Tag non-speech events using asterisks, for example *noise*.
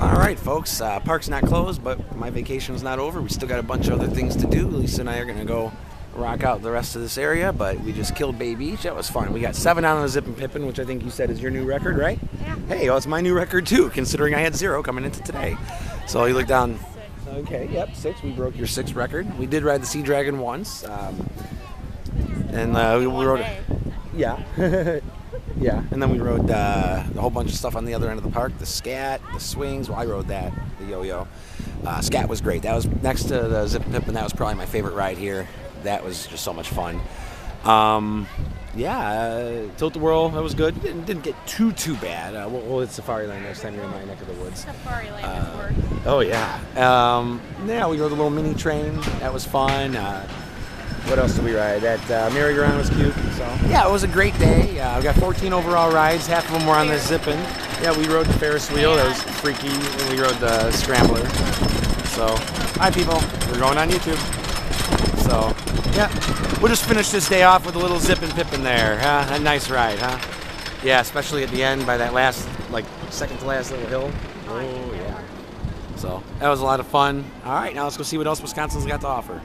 All right, folks. Uh, park's not closed, but my vacation's not over. We still got a bunch of other things to do. Lisa and I are going to go rock out the rest of this area, but we just killed Bay Beach. That was fun. We got seven out on the Zippin Pippin, which I think you said is your new record, right? Yeah. Hey, well, it's my new record too, considering I had zero coming into today. So you look down. Okay, yep, six. We broke your sixth record. We did ride the Sea Dragon once, um, and uh, we, we rode. day. Yeah. *laughs* yeah. And then we rode uh, a whole bunch of stuff on the other end of the park the scat, the swings. Well, I rode that, the yo yo. Uh, scat was great. That was next to the Zippin Pip, and that was probably my favorite ride here. That was just so much fun. Um, yeah, uh, Tilt the Whirl, that was good. Didn't, didn't get too, too bad. Uh, we'll, we'll hit Safari Land next time you're in my neck of the woods. Safari Land Uh, is worth. Oh yeah. Um, yeah, we rode the little mini train. That was fun. Uh, what else did we ride? That uh, merry-go-round was cute. So yeah, it was a great day. Uh, we got 14 overall rides. Half of them were on the zipping. Yeah, we rode the Ferris wheel. That was freaky. And we rode the scrambler. So hi people, we're going on YouTube. So yeah, we'll just finish this day off with a little Zippin Pip there. Huh? A nice ride, huh? Yeah, especially at the end by that last, like second to last little hill. Oh yeah. So that was a lot of fun. All right, now let's go see what else Wisconsin's got to offer.